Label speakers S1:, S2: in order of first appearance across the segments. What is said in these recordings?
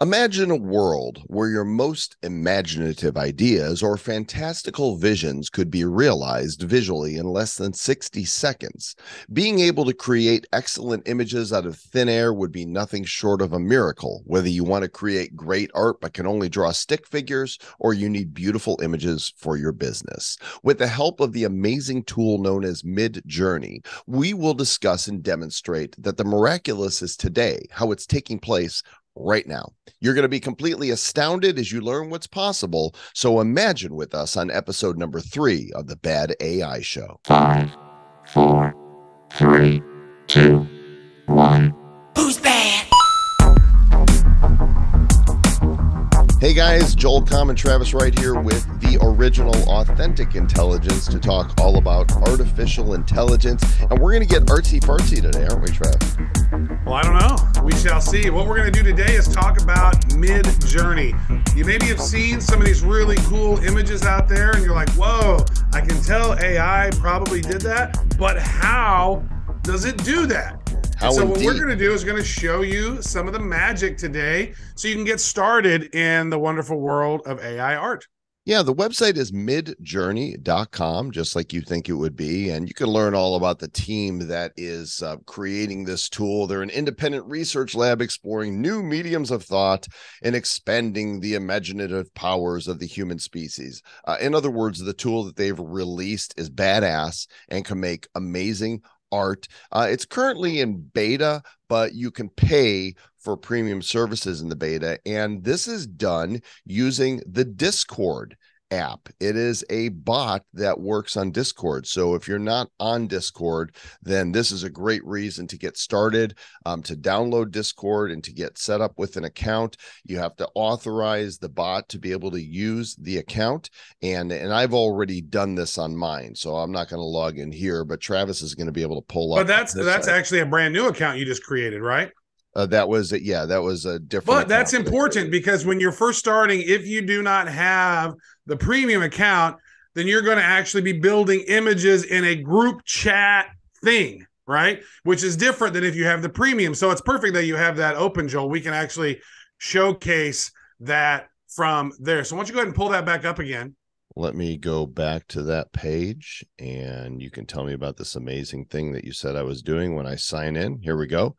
S1: Imagine a world where your most imaginative ideas or fantastical visions could be realized visually in less than 60 seconds. Being able to create excellent images out of thin air would be nothing short of a miracle, whether you want to create great art but can only draw stick figures or you need beautiful images for your business. With the help of the amazing tool known as Midjourney, we will discuss and demonstrate that the miraculous is today, how it's taking place right now. You're going to be completely astounded as you learn what's possible. So imagine with us on episode number three of the Bad AI Show.
S2: Five, four, three, two, one.
S1: Hey guys, Joel Comm and Travis Wright here with the original Authentic Intelligence to talk all about artificial intelligence. And we're going to get artsy fartsy today, aren't we, Trav?
S3: Well, I don't know. We shall see. What we're going to do today is talk about Mid Journey. You maybe have seen some of these really cool images out there, and you're like, whoa, I can tell AI probably did that, but how does it do that? And so what we're going to do is going to show you some of the magic today so you can get started in the wonderful world of AI art.
S1: Yeah, the website is midjourney.com, just like you think it would be. And you can learn all about the team that is uh, creating this tool. They're an independent research lab exploring new mediums of thought and expanding the imaginative powers of the human species. Uh, in other words, the tool that they've released is badass and can make amazing art. Uh, it's currently in beta, but you can pay for premium services in the beta. And this is done using the Discord app. It is a bot that works on Discord. So if you're not on Discord, then this is a great reason to get started, um, to download Discord and to get set up with an account. You have to authorize the bot to be able to use the account. And, and I've already done this on mine. So I'm not going to log in here, but Travis is going to be able to pull up.
S3: But that's that's actually a brand new account you just created, right?
S1: Uh, that was it. Yeah, that was a different.
S3: But that's important because when you're first starting, if you do not have the premium account, then you're going to actually be building images in a group chat thing, right? Which is different than if you have the premium. So it's perfect that you have that open, Joel. We can actually showcase that from there. So why don't you go ahead and pull that back up again?
S1: Let me go back to that page and you can tell me about this amazing thing that you said I was doing when I sign in. Here we go.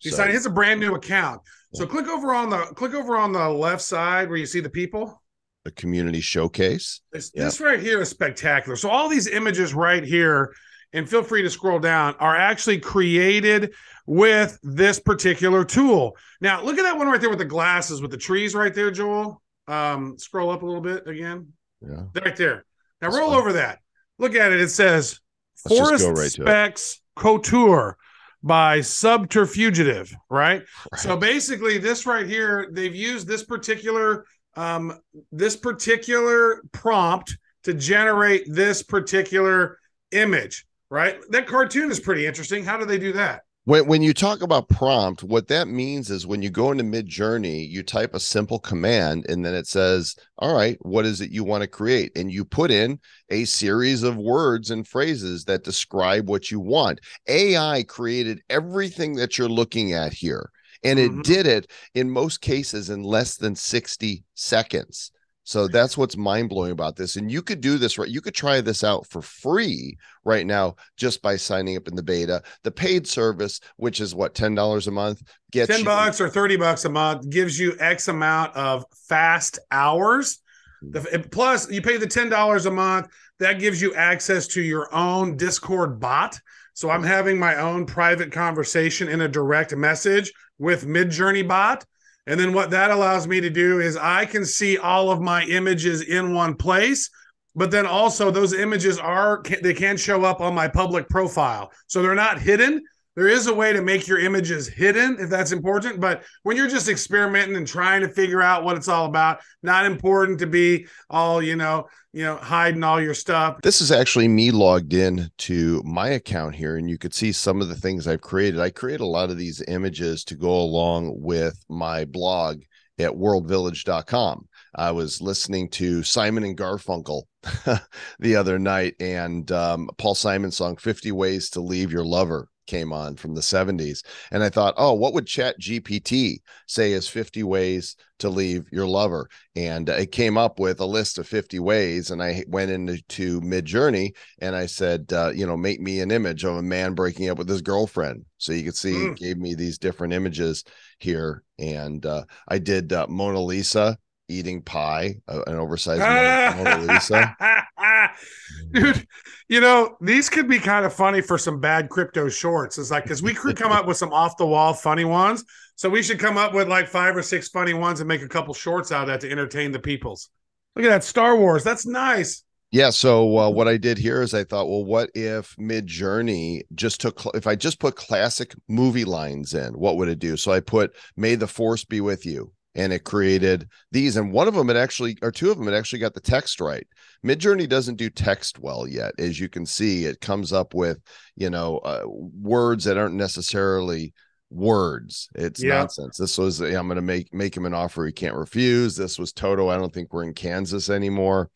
S3: You
S1: So-
S3: sign it's a brand new account. So click over on the click over on the left side where you see the people.
S1: The community showcase.
S3: This,
S1: Yeah.
S3: this right here is spectacular. So all these images right here, and feel free to scroll down, are actually created with this particular tool. Now look at that one right there with the glasses with the trees right there, Joel. Um, scroll up a little bit again.
S1: Yeah.
S3: Right there. Now
S1: That's
S3: roll
S1: fine.
S3: over that. Look at it. It says
S1: Let's
S3: Forest
S1: right.
S3: Specs Couture by Subterfugitive, right? So basically, this right here, they've used this particular um this particular prompt to generate this particular image, right? That cartoon is pretty interesting. How do they do that?
S1: When, when you talk about prompt, what that means is when you go into Mid Journey, you type a simple command and then it says, All right, what is it you want to create? And you put in a series of words and phrases that describe what you want. AI created everything that you're looking at here, and it
S3: Mhm.
S1: did it in most cases in less than 60 seconds. So that's what's mind blowing about this. And you could do this right. You could try this out for free right now just by signing up in the beta. The paid service, which is what, $10 a month, gets
S3: 10
S1: you-
S3: bucks or 30 bucks a month gives you X amount of fast hours. The, plus, you pay the $10 a month. That gives you access to your own Discord bot. So I'm having my own private conversation in a direct message with Midjourney bot. And then what that allows me to do is I can see all of my images in one place. But then also those images are they can show up on my public profile. So they're not hidden. There is a way to make your images hidden if that's important. But when you're just experimenting and trying to figure out what it's all about, not important to be all, you know, you know, hiding all your stuff.
S1: This is actually me logged in to my account here, and you could see some of the things I've created. I create a lot of these images to go along with my blog at worldvillage.com. I was listening to Simon and Garfunkel the other night, and um, Paul Simon song 50 Ways to Leave Your Lover came on from the 70s. And I thought, oh, what would Chat GPT say is 50 ways to leave your lover? And it came up with a list of 50 ways. And I went into Midjourney and I said, uh, you know, make me an image of a man breaking up with his girlfriend. So you could see mm. it gave me these different images here. And uh, I did uh, Mona Lisa eating pie, uh, an oversized Mona Lisa.
S3: Dude, you know, these could be kind of funny for some bad crypto shorts. It's like, because we could come up with some off the wall funny ones. So we should come up with like five or six funny ones and make a couple shorts out of that to entertain the peoples. Look at that Star Wars. That's nice.
S1: Yeah. So uh, what I did here is I thought, well, what if Midjourney just took if I just put classic movie lines in, what would it do? So I put "May the Force be with you," and it created these and one of them it actually or two of them it actually got the text right. Midjourney doesn't do text well yet as you can see. It comes up with you know uh, words that aren't necessarily words. It's yeah. nonsense. This was i'm going to make make him an offer he can't refuse. This was toto i don't think we're in kansas anymore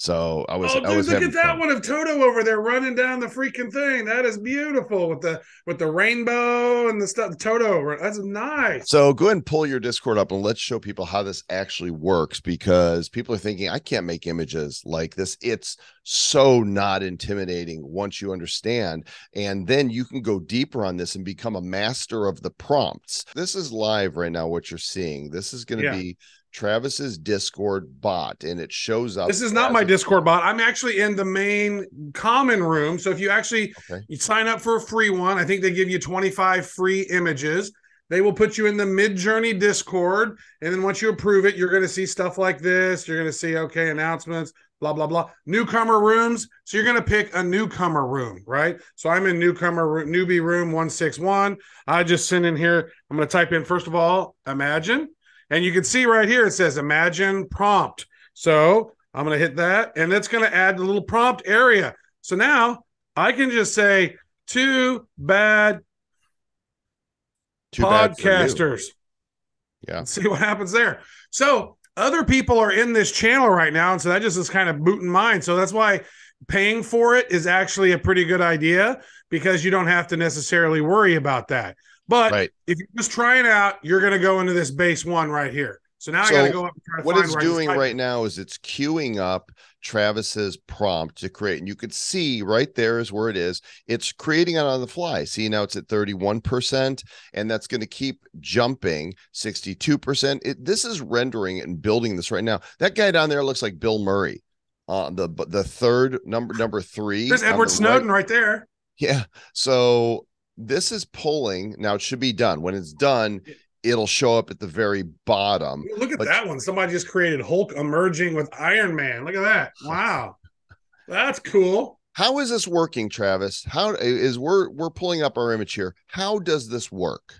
S1: so I was.
S3: Oh, dude,
S1: I was
S3: look at that fun. one of Toto over there running down the freaking thing. That is beautiful with the with the rainbow and the stuff. Toto, that's nice.
S1: So go ahead and pull your Discord up and let's show people how this actually works because people are thinking I can't make images like this. It's so not intimidating once you understand, and then you can go deeper on this and become a master of the prompts. This is live right now. What you're seeing. This is going to yeah. be Travis's Discord bot and it shows up.
S3: This is not my Discord bot. I'm actually in the main common room. So if you actually okay. you sign up for a free one, I think they give you 25 free images. They will put you in the Midjourney Discord. And then once you approve it, you're going to see stuff like this. You're going to see, okay, announcements, blah, blah, blah. Newcomer rooms. So you're going to pick a newcomer room, right? So I'm in newcomer room, newbie room 161. I just send in here. I'm going to type in, first of all, imagine. And you can see right here, it says imagine prompt. So I'm going to hit that and it's going to add the little prompt area. So now I can just say too bad too podcasters.
S1: Bad yeah.
S3: see what happens there. So other people are in this channel right now. And so that just is kind of booting mine. So that's why paying for it is actually a pretty good idea because you don't have to necessarily worry about that. But right. if you're just trying out, you're going to go into this base one right here. So now so I got to go up and try to
S1: what it's doing right now is it's queuing up Travis's prompt to create. And you can see right there is where it is. It's creating it on the fly. See, now it's at 31%, and that's going to keep jumping 62%. It, this is rendering and building this right now. That guy down there looks like Bill Murray. Uh, the the third number number three.
S3: There's Edward Snowden right. right there.
S1: Yeah. So this is pulling. Now it should be done. When it's done, it'll show up at the very bottom.
S3: Look at but that one. Somebody just created Hulk emerging with Iron Man. Look at that. Wow. That's cool.
S1: How is this working, Travis? How is we're we're pulling up our image here. How does this work?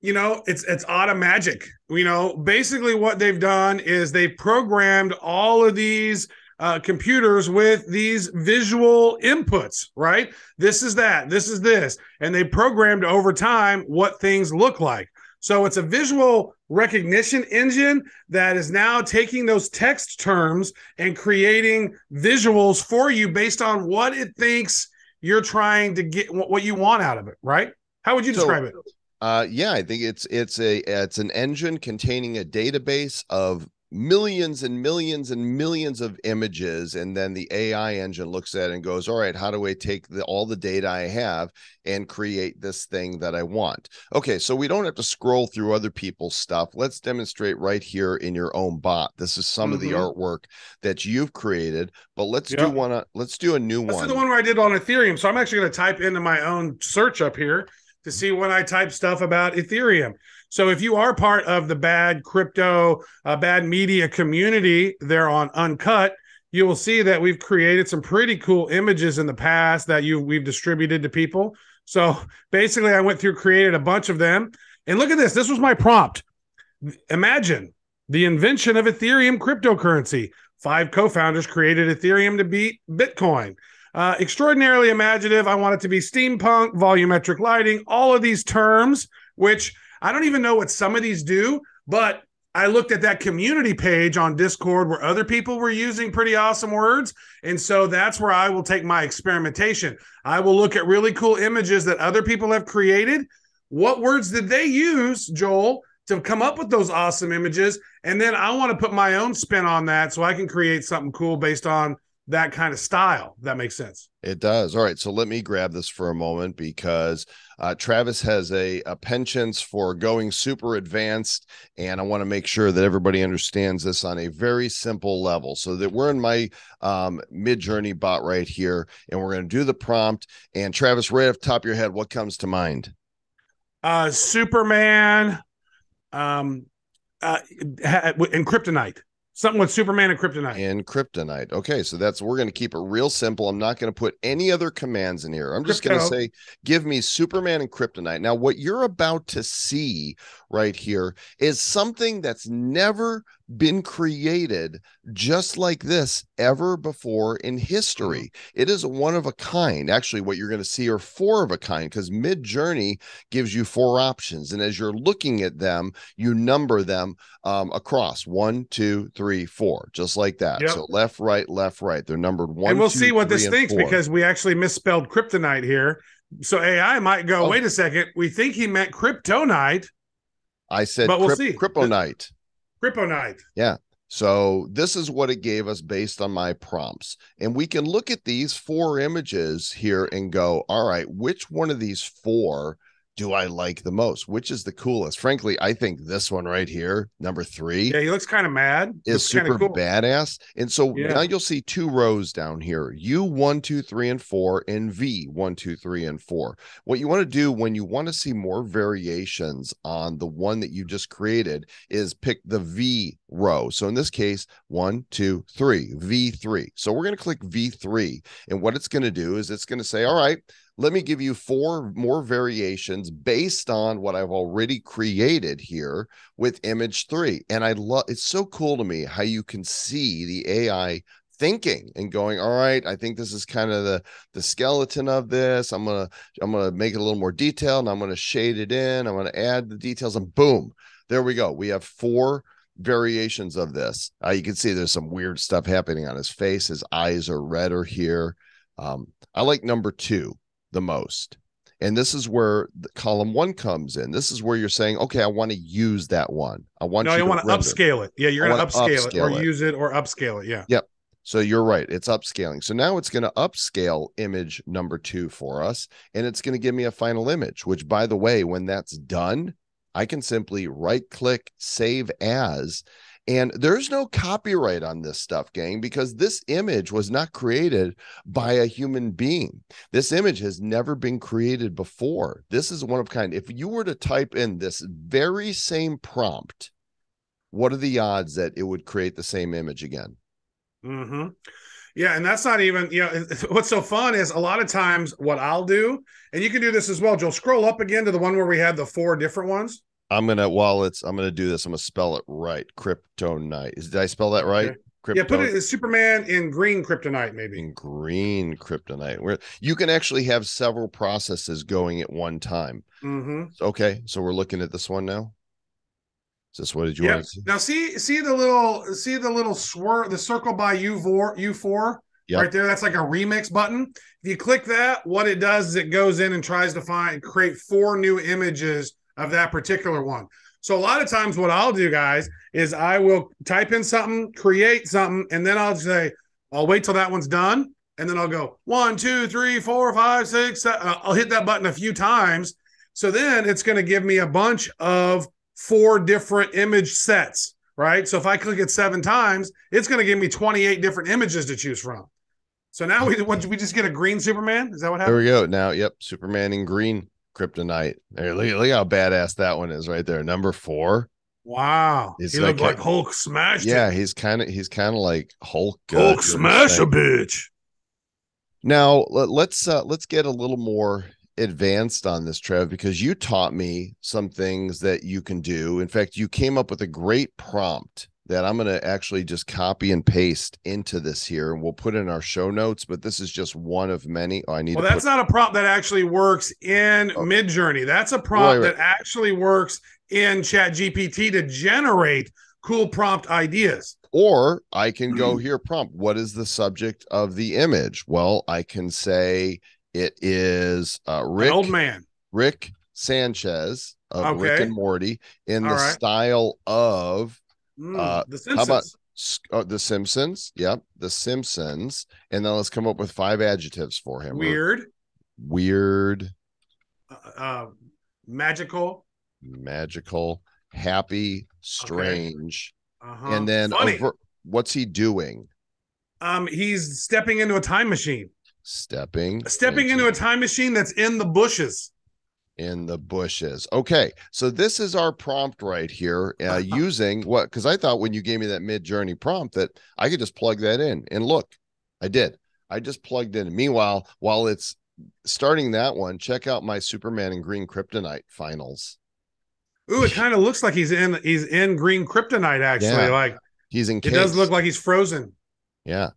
S3: You know, it's it's auto magic. You know, basically what they've done is they programmed all of these uh, computers with these visual inputs, right? This is that, this is this. And they programmed over time what things look like. So it's a visual recognition engine that is now taking those text terms and creating visuals for you based on what it thinks you're trying to get, what you want out of it, right? How would you describe so, it?
S1: Uh, yeah, I think it's it's a it's an engine containing a database of millions and millions and millions of images and then the ai engine looks at it and goes all right how do i take the, all the data i have and create this thing that i want? Okay so we don't have to scroll through other people's stuff. Let's demonstrate right here in your own bot. This is some mm-hmm. of the mm-hmm. artwork that you've created but let's do one uh, let's do a new
S3: That's
S1: one
S3: the one. where i did on ethereum so i'm actually going to type into my own search up here to see when i type stuff about ethereum so if you are part of the bad crypto, uh, bad media community there on Uncut, you will see that we've created some pretty cool images in the past that you we've distributed to people. So basically, I went through, created a bunch of them, and look at this. This was my prompt. Imagine the invention of Ethereum cryptocurrency. Five co-founders created Ethereum to beat Bitcoin. Uh, extraordinarily imaginative. I want it to be steampunk, volumetric lighting, all of these terms, which I don't even know what some of these do, but I looked at that community page on Discord where other people were using pretty awesome words. And so that's where I will take my experimentation. I will look at really cool images that other people have created. What words did they use, Joel, to come up with those awesome images? And then I want to put my own spin on that so I can create something cool based on that kind of style. That makes sense.
S1: It does. All right. So let me grab this for a moment because uh, Travis has a, a penchant for going super advanced. And I want to make sure that everybody understands this on a very simple level so that we're in my um, Midjourney bot right here. And we're going to do the prompt. And Travis, right off top of your head, what comes to mind?
S3: Uh, Superman um, uh, and Kryptonite. Something with Superman and Kryptonite.
S1: And Kryptonite. Okay, so that's we're going to keep it real simple. I'm not going to put any other commands in here. I'm just going to say, give me Superman and Kryptonite. Now, what you're about to see right here is something that's never been created just like this ever before in history. Mm-hmm. It is one of a kind. Actually, what you're going to see are four of a kind because Midjourney gives you four options. And as you're looking at them, you number them um, across one, two, three, four, just like that. Yep. So left, right, left, right. They're numbered one.
S3: And we'll
S1: two,
S3: see what this thinks
S1: four.
S3: because we actually misspelled kryptonite here. So AI might go, oh. wait a second, we think he meant kryptonite.
S1: I said, but we'll see. Kryptonite.
S3: Kryptonite.
S1: Yeah. So this is what it gave us based on my prompts. And we can look at these four images here and go, all right, which one of these four do I like the most? Which is the coolest? Frankly, I think this one right here, number three.
S3: Yeah, he looks kind of mad.
S1: Is super cool. badass. And so yeah. now you'll see two rows down here U one, two, three, and four, and V one, two, three, and four. What you want to do when you want to see more variations on the one that you just created is pick the V row. So in this case, one, two, three, V3. So we're going to click V3. And what it's going to do is it's going to say, all right, let me give you four more variations based on what I've already created here with image three. And I love it's so cool to me how you can see the AI thinking and going all right i think this is kind of the the skeleton of this i'm gonna i'm gonna make it a little more detailed and i'm gonna shade it in i'm gonna add the details and boom there we go we have four variations of this uh, you can see there's some weird stuff happening on his face his eyes are redder here um, i like number two the most. And this is where column one comes in. This is where you're saying, okay, I want to use that one. I want
S3: no,
S1: you,
S3: want to upscale it. Yeah, you're going to upscale, upscale, it or it. use it or upscale it. Yeah.
S1: Yep. So you're right. It's upscaling. So now it's going to upscale image number two for us, and it's going to give me a final image, which, by the way, when that's done, I can simply right click, save as, and there's no copyright on this stuff, gang, because this image was not created by a human being. This image has never been created before. This is one of kind. If you were to type in this very same prompt, what are the odds that it would create the same image again?
S3: Hmm. Yeah, and that's not even you know what's so fun is a lot of times what I'll do, and you can do this as well. Joel, scroll up again to the one where we had the four different ones.
S1: I'm gonna while it's I'm gonna do this. I'm gonna spell it right. Kryptonite. Is did I spell that right? Okay.
S3: Krypton- yeah, put it as Superman in green kryptonite, maybe.
S1: In green kryptonite. Where you can actually have several processes going at one time.
S3: Mm-hmm.
S1: Okay, so we're looking at this one now. Is this what did you
S3: yep.
S1: want to see?
S3: Now see see the little see the little swirl the circle by U four U four yep. right there. That's like a remix button. If you click that, what it does is it goes in and tries to find create four new images of that particular one. So a lot of times what I'll do, guys, is I will type in something, create something, and then I'll say, I'll wait till that one's done. And then I'll go one, two, three, four, five, six. Seven. Uh, I'll hit that button a few times. So then it's going to give me a bunch of four different image sets, right? So if I click it seven times, it's going to give me 28 different images to choose from. So now we what, we just get a green Superman. Is that what happened?
S1: There we go. Now, yep, Superman in green kryptonite. There, look, look how badass that one is right there. Number four.
S3: Wow. He's he like, like Hulk smashed.
S1: Yeah, he's kind of he's kind of like Hulk.
S3: Hulk uh, smash a bitch.
S1: Now let, let's uh, let's get a little more advanced on this, Trev, because you taught me some things that you can do. In fact, you came up with a great prompt that I'm going to actually just copy and paste into this here, and we'll put in our show notes. But this is just one of many. Oh, I need.
S3: Well, that's
S1: put...
S3: not a prompt that actually works in oh. Midjourney. That's a prompt right, right. that actually works in Chat GPT to generate cool prompt ideas.
S1: Or I can go here prompt. What is the subject of the image? Well, I can say it is uh,
S3: An
S1: Rick
S3: old man.
S1: Rick Sanchez of Rick and Morty in
S3: All
S1: the
S3: right.
S1: style of
S3: Mm,
S1: Uh,
S3: the
S1: how about-
S3: Simpsons.
S1: Uh, The Simpsons. Yep, The Simpsons. And then let's come up with five adjectives for him.
S3: Weird,
S1: Weird,
S3: uh, uh, magical,
S1: magical, happy, strange.
S3: uh-huh.
S1: And then over, what's he doing?
S3: um, he's stepping into a time machine.
S1: Stepping.
S3: Stepping into a time machine that's in the bushes.
S1: In the bushes. Okay, so this is our prompt right here, uh, using what? Because I thought when you gave me that mid journey prompt that I could just plug that in, and look, I did. I just plugged in. Meanwhile, while it's starting that one, check out my Superman and Green Kryptonite finals.
S3: Ooh, it kind of looks like he's in he's in green kryptonite. Actually,
S1: Yeah.
S3: like
S1: He's in.
S3: it does look like he's frozen.
S1: Yeah.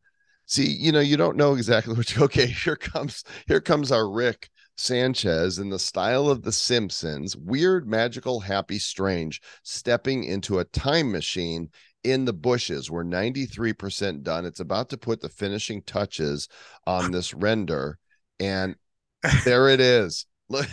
S1: See, you know, you don't know exactly what you okay, here comes here comes our Rick Sanchez in the style of the Simpsons, weird, magical, happy, strange, stepping into a time machine in the bushes. We're 93% done. It's about to put the finishing touches on this render. And there it is. Look,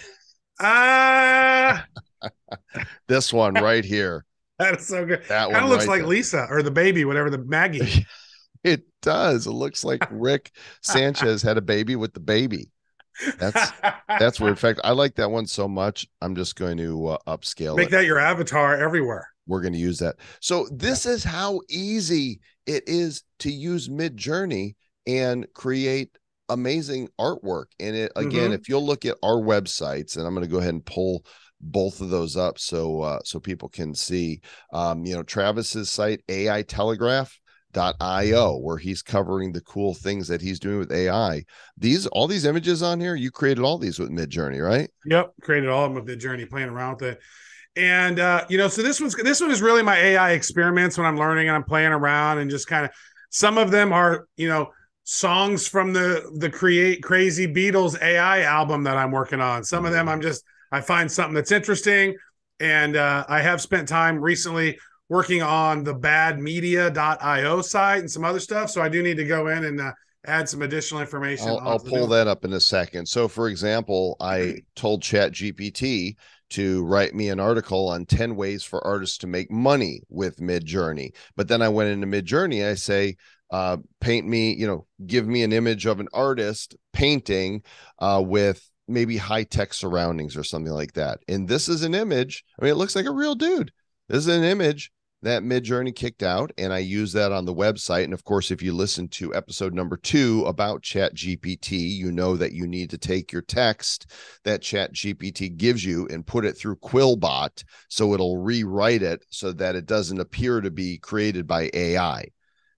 S3: Ah,
S1: this one right here.
S3: that is so good.
S1: That
S3: Kind of looks
S1: right
S3: like
S1: there.
S3: Lisa or the baby, whatever the Maggie.
S1: It does. It looks like Rick Sanchez had a baby with the baby. That's That's weird. In fact, I like that one so much. I'm just going to uh, upscale
S3: Make
S1: it.
S3: that your avatar everywhere.
S1: We're going to use that. So this is how easy it is to use Mid Journey and create amazing artwork. And it again,
S3: Mhm.
S1: if you'll look at our websites, and I'm going to go ahead and pull both of those up so uh, so people can see. Um, you know, Travis's site, AI Telegraph. Io where he's covering the cool things that he's doing with AI. These all these images on here, you created all these with midjourney right?
S3: Yep, created all of them with midjourney playing around with it. And uh, you know, so this one's this one is really my AI experiments when I'm learning and I'm playing around and just kind of some of them are, you know, songs from the the create crazy Beatles AI album that I'm working on. Some of them I'm just I find something that's interesting. And uh, I have spent time recently working on the badmedia.io site and some other stuff. So I do need to go in and uh, add some additional information.
S1: I'll, I'll pull that up in a second. So, for example, I told Chat GPT to write me an article on 10 ways for artists to make money with Mid Journey. But then I went into Mid Journey. I say, uh, paint me, you know, give me an image of an artist painting uh, with maybe high tech surroundings or something like that. And this is an image. I mean, it looks like a real dude. This is an image that Mid Journey kicked out, and I use that on the website. And of course, if you listen to episode number two about Chat GPT, you know that you need to take your text that Chat GPT gives you and put it through Quillbot so it'll rewrite it so that it doesn't appear to be created by AI.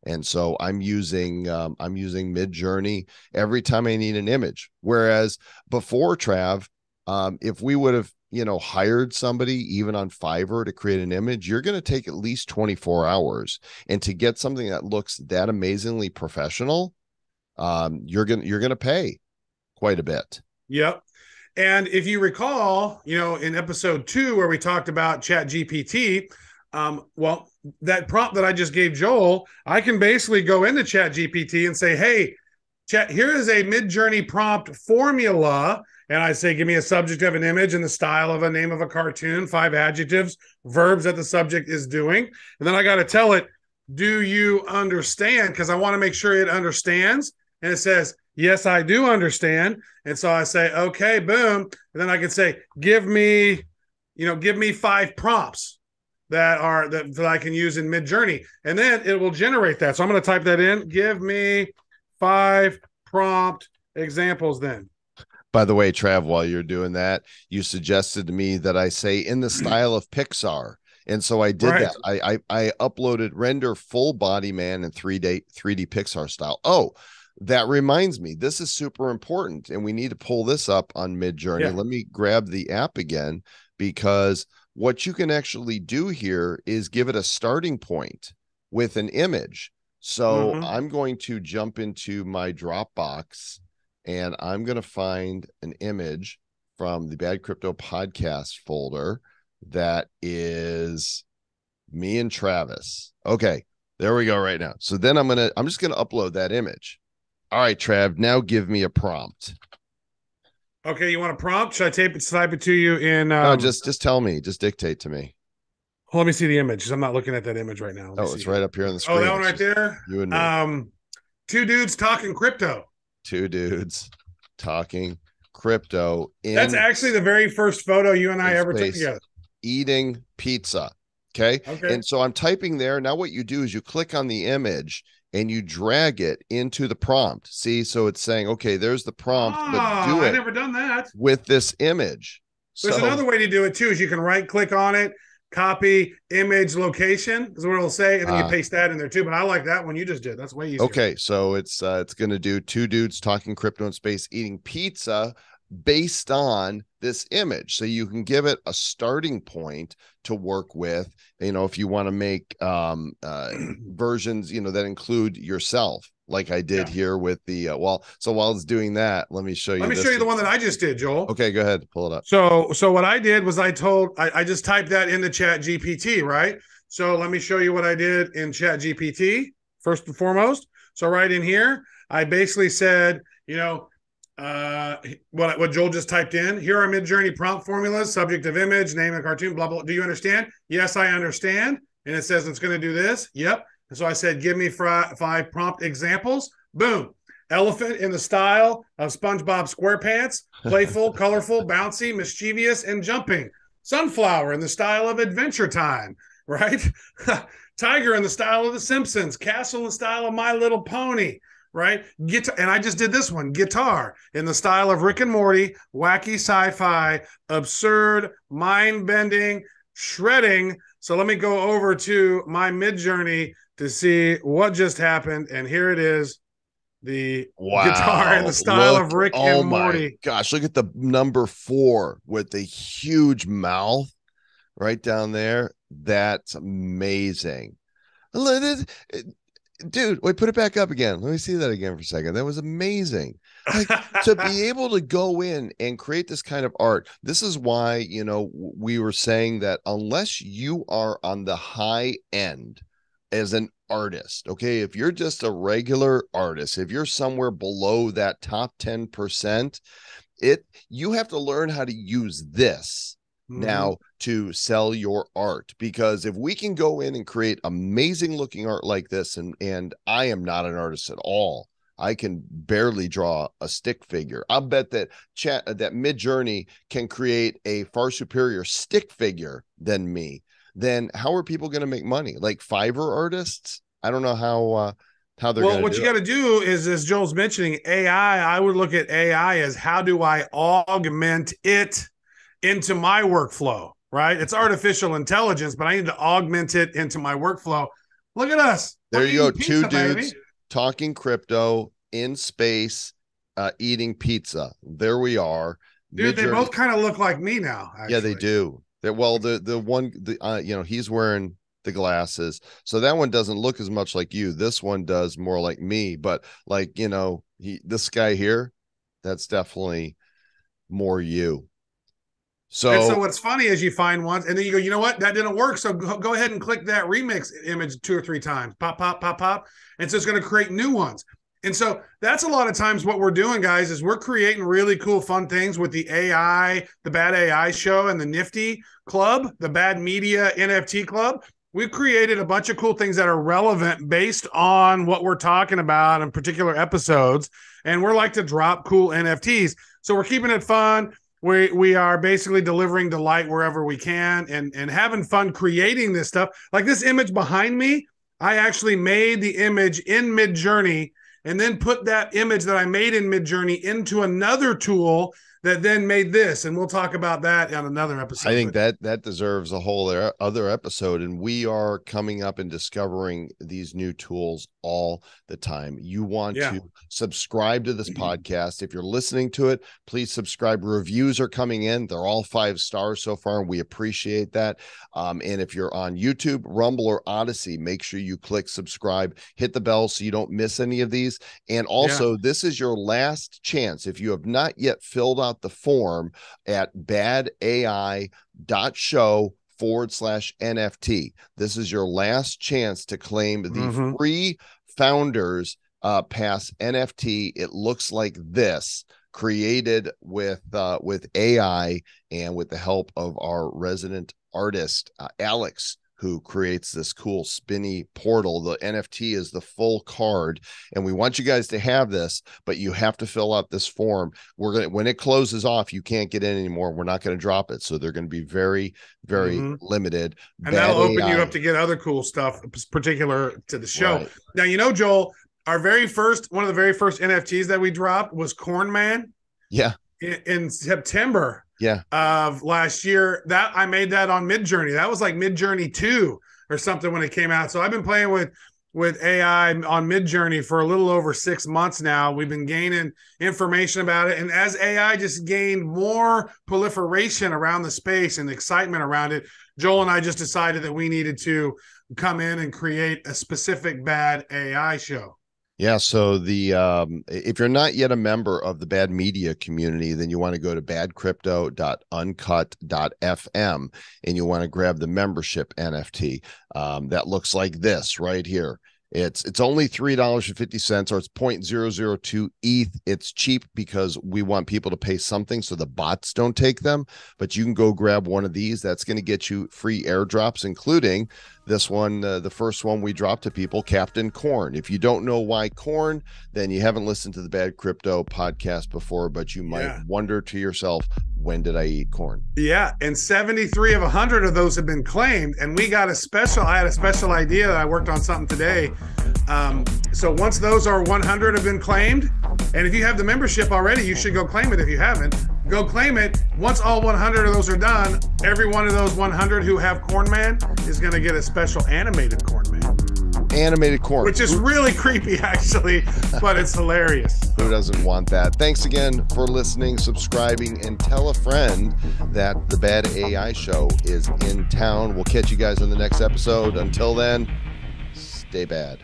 S1: And so I'm using um, I'm using Mid Journey every time I need an image. Whereas before Trav, um, if we would have you know hired somebody even on Fiverr to create an image, you're going to take at least 24 hours, and to get something that looks that amazingly professional, um, you're gonna you're gonna pay quite a bit.
S3: Yep. And if you recall, you know, in episode two where we talked about Chat GPT, um, well, that prompt that I just gave Joel, I can basically go into Chat GPT and say, hey, Chat, here is a mid journey prompt formula. And I say, give me a subject of an image and the style of a name of a cartoon, five adjectives, verbs that the subject is doing. And then I got to tell it, do you understand? Because I want to make sure it understands. And it says, yes, I do understand. And so I say, okay, boom. And then I can say, give me, you know, give me five prompts that are that, that I can use in mid journey. And then it will generate that. So I'm going to type that in. Give me five prompt examples then.
S1: By the way, Trav, while you're doing that, you suggested to me that I say in the style of Pixar. And so I did
S3: Right.
S1: that. I, I I uploaded render full body man in 3D 3D Pixar style. Oh, that reminds me, this is super important, and we need to pull this up on Midjourney.
S3: Yeah.
S1: Let me grab the app again because what you can actually do here is give it a starting point with an image. So
S3: Mhm.
S1: I'm going to jump into my Dropbox and I'm going to find an image from the Bad Crypto podcast folder. that is me and Travis. Okay, there we go right now. So then I'm gonna I'm just gonna upload that image. All right, Trav, now give me a prompt.
S3: Okay, you want a prompt? Should I tape it, type it to you in? Um,
S1: no, just just tell me, just dictate to me.
S3: Let me see the image. I'm not looking at that image right now. Let
S1: Oh, it's right up here on the screen.
S3: Oh, that one right there.
S1: You and me,
S3: Um, two dudes talking crypto.
S1: two dudes talking crypto in
S3: That's actually the very first photo you and I ever took together.
S1: eating pizza. Okay.
S3: Okay.
S1: And so I'm typing there. Now, what you do is you click on the image and you drag it into the prompt. See, so it's saying, okay, there's the prompt, but
S3: Ah,
S1: do
S3: I
S1: it
S3: never done that.
S1: with this image.
S3: There's
S1: so,
S3: another way to do it too. Is you can right click on it, copy image location is what it'll say, and then
S1: Ah.
S3: you paste that in there too. But I like that one you just did. That's way easier.
S1: Okay, so it's uh, it's going to do two dudes talking crypto in space eating pizza based on this image. So you can give it a starting point to work with. You know, if you want to make um, uh, versions, you know, that include yourself, like I did
S3: Yeah.
S1: here with the. Uh, well, so while it's doing that, let me show you.
S3: Let me show you the one that I just did, Joel.
S1: Okay, go ahead, pull it up.
S3: So so what I did was I told I, I just typed that into Chat GPT, right? So let me show you what I did in Chat GPT first and foremost. So right in here, I basically said, you know, uh what what Joel just typed in. Here are mid journey prompt formulas, subject of image, name of cartoon, blah blah. Do you understand? Yes, I understand. And it says it's going to do this. Yep. And so I said, give me five prompt examples. Boom. Elephant in the style of SpongeBob SquarePants, playful, colorful, bouncy, mischievous, and jumping. Sunflower in the style of Adventure Time, right? Tiger in the style of The Simpsons. Castle in the style of My Little Pony, right? Guitar, and I just did this one. Guitar in the style of Rick and Morty, wacky sci-fi, absurd, mind-bending, shredding. So let me go over to my mid journey to see what just happened, and here it is. The
S1: Wow.
S3: guitar in the style
S1: Look-
S3: of Rick
S1: oh
S3: and
S1: my
S3: Morty.
S1: Gosh, look at the number four with the huge mouth right down there. That's amazing. Look at it- Dude, wait, put it back up again. Let me see that again for a second. That was amazing. Like, to be able to go in and create this kind of art this is why you know we were saying that unless you are on the high end as an artist okay if you're just a regular artist if you're somewhere below that top 10% it you have to learn how to use this
S3: Mm-hmm.
S1: now to sell your art because if we can go in and create amazing looking art like this and and I am not an artist at all I can barely draw a stick figure. I'll bet that chat that Mid Journey can create a far superior stick figure than me. Then how are people going to make money? Like Fiverr artists? I don't know how uh how they're
S3: well,
S1: gonna
S3: what you got to do is, as Joel's mentioning, AI. I would look at AI as how do I augment it into my workflow? Right? It's artificial intelligence, but I need to augment it into my workflow. Look at us.
S1: There you go, two
S3: pizza, baby.
S1: dudes. talking crypto in space, uh, eating pizza. There we are.
S3: Dude, they both kind of look like me now.
S1: yeah, they do. That well, the the one the uh, you know he's wearing the glasses, so that one doesn't look as much like you. This one does more like me, but like you know he this guy here, that's definitely more you. So,
S3: and so what's funny is you find one and then you go, you know what? That didn't work. So go, go ahead and click that remix image two or three times. Pop, pop, pop, pop. And so it's going to create new ones. And so that's a lot of times what we're doing, guys, is we're creating really cool, fun things with the AI, the Bad AI show, and the Nifty Club, the Bad Media NFT Club. We've created a bunch of cool things that are relevant based on what we're talking about in particular episodes. And we're like to drop cool NFTs. So we're keeping it fun we we are basically delivering delight wherever we can and and having fun creating this stuff like this image behind me i actually made the image in mid journey and then put that image that i made in Midjourney into another tool that then made this and we'll talk about that on another episode
S1: I think that that deserves a whole er- other episode, and we are coming up and discovering these new tools all the time. You want
S3: Yeah.
S1: to subscribe to this podcast. If you're listening to it, please subscribe. Reviews are coming in; they're all five stars so far, and we appreciate that. Um, and if you're on YouTube, Rumble, or Odysee, make sure you click subscribe, hit the bell so you don't miss any of these. And also, this is your last chance if you have not yet filled out out the form at badai.show forward slash NFT. This is your last chance to claim the
S3: Mhm.
S1: free founders uh, pass NFT. It looks like this created with uh, with AI and with the help of our resident artist uh, Alex who creates this cool spinny portal. The NFT is the full card and we want you guys to have this but you have to fill out this form. We're going to when it closes off you can't get in anymore. We're not going to drop it. So they're going to be very very
S3: Mhm.
S1: limited.
S3: And that'll
S1: Bad
S3: open you up to get other cool stuff particular to the show.
S1: Right.
S3: Now, you know, Joel, our very first one of the very first NFTs that we dropped was Corn Man.
S1: Yeah.
S3: In, in September
S1: Yeah.
S3: of last year. That I made that on Mid Journey. That was like Mid Journey 2 or something when it came out. So I've been playing with with AI on Mid Journey for a little over six months now. We've been gaining information about it, and as AI just gained more proliferation around the space and excitement around it, Joel and I just decided that we needed to come in and create a specific bad AI show.
S1: Yeah, so the um, if you're not yet a member of the Bad Media community, then you want to go to badcrypto.uncut.fm and you want to grab the membership NFT. Um, that looks like this right here. It's it's only three dollars and fifty cents, or it's 0.002 ETH. It's cheap because we want people to pay something so the bots don't take them. But you can go grab one of these. That's going to get you free airdrops, including this one, uh, the first one we dropped to people, Captain Corn. If you don't know why corn, then you haven't listened to the Bad Crypto podcast before, but you might
S3: Yeah.
S1: wonder to yourself, when did I eat corn?
S3: Yeah, and 73 of 100 of those have been claimed. And we got a special, I had a special idea that I worked on something today. Um, so once those are 100 have been claimed, and if you have the membership already, you should go claim it. If you haven't, go claim it. Once all 100 of those are done, every one of those 100 who have Corn Man is going to get a special animated Corn Man,
S1: Animated corn.
S3: which is really creepy, actually, but it's hilarious.
S1: Who doesn't want that? Thanks again for listening, subscribing, and tell a friend that the Bad AI Show is in town. We'll catch you guys in the next episode. Until then, stay bad.